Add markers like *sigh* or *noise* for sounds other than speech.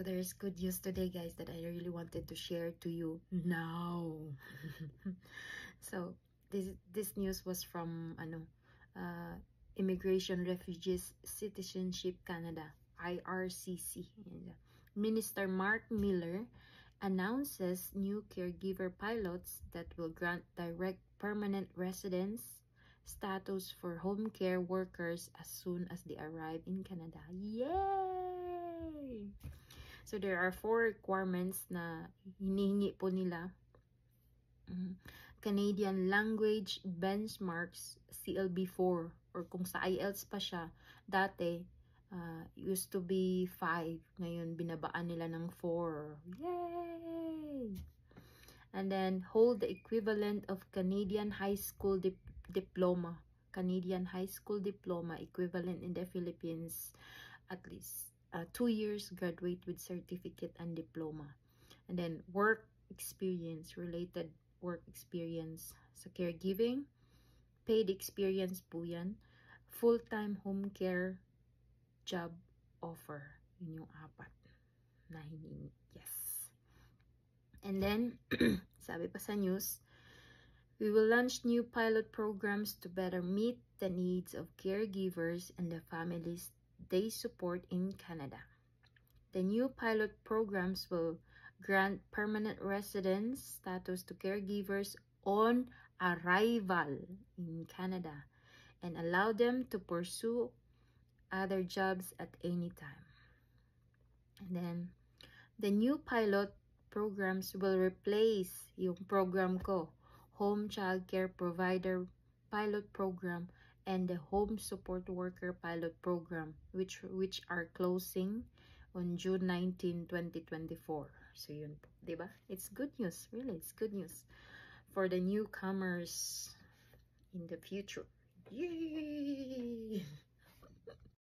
So there's good news today, guys, that I really wanted to share to you now. *laughs* so this this news was from ano, uh, Immigration Refugees Citizenship Canada, IRCC. Minister Mark Miller announces new caregiver pilots that will grant direct permanent residence status for home care workers as soon as they arrive in Canada. Yay! So there are four requirements na hinihingi po nila. Mm, Canadian Language Benchmarks CLB4 or kung sa IELTS pa siya, dati uh, used to be 5. Ngayon binabaan nila ng 4. Yay! And then hold the equivalent of Canadian High School dip diploma, Canadian high school diploma equivalent in the Philippines at least uh, two years graduate with certificate and diploma. And then work experience, related work experience sa caregiving, paid experience po yan, full-time home care job offer. Yun yung apat na. Yes. And then, *clears throat* sabi pa sa news, We will launch new pilot programs to better meet the needs of caregivers and the families they support in Canada. The new pilot programs will grant permanent residence status to caregivers on arrival in Canada and allow them to pursue other jobs at any time. And then, the new pilot programs will replace yung program ko Home Child Care Provider Pilot Program and the Home Support Worker Pilot Program, which, which are closing on June 19, 2024. So, yun. Diba? It's good news. Really, it's good news for the newcomers in the future. Yay! *laughs*